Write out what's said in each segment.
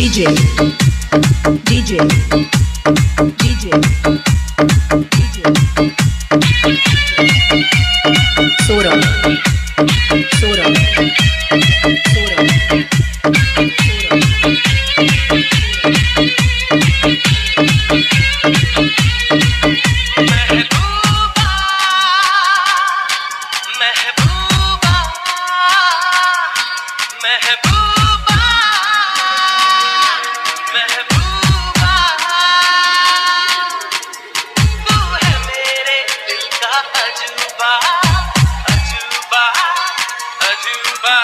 DJ, DJ, DJ, DJ, Soda. Dubai.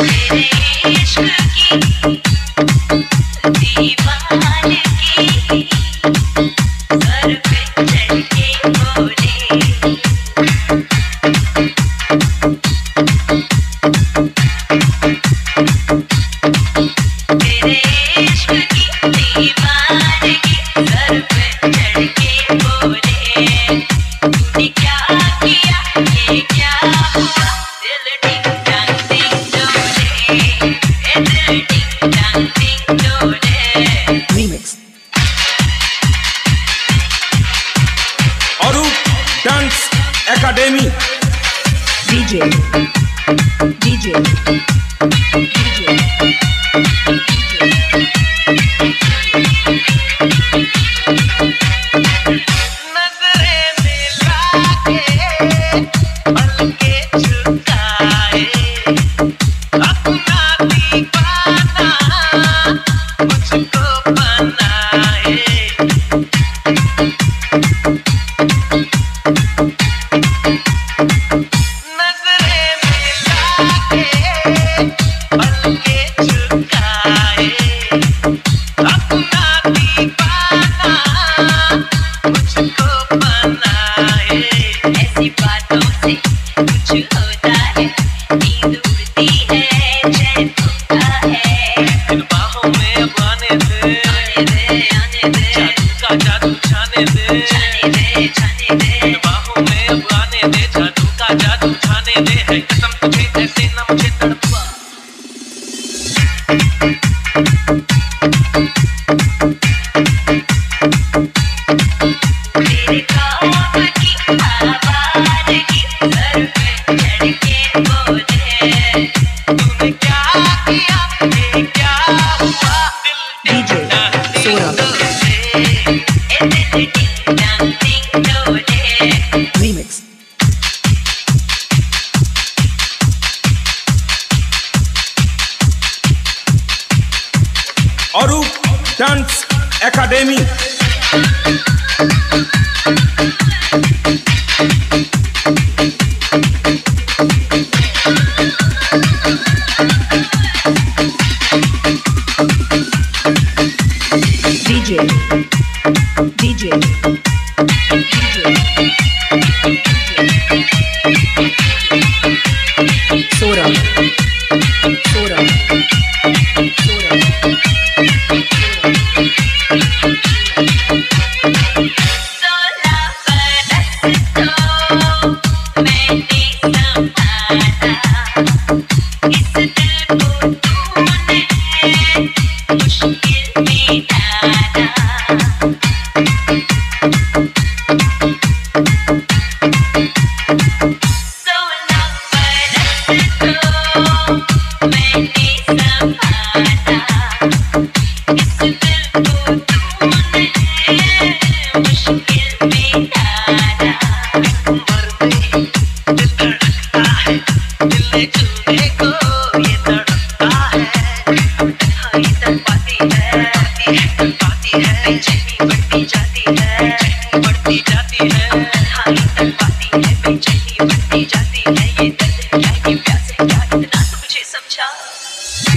Baby, each cookie. DJ DJ DJ Sora. Remix. Arup Dance Academy. Soda. Soda. Thank you. Go. मुझे समझा।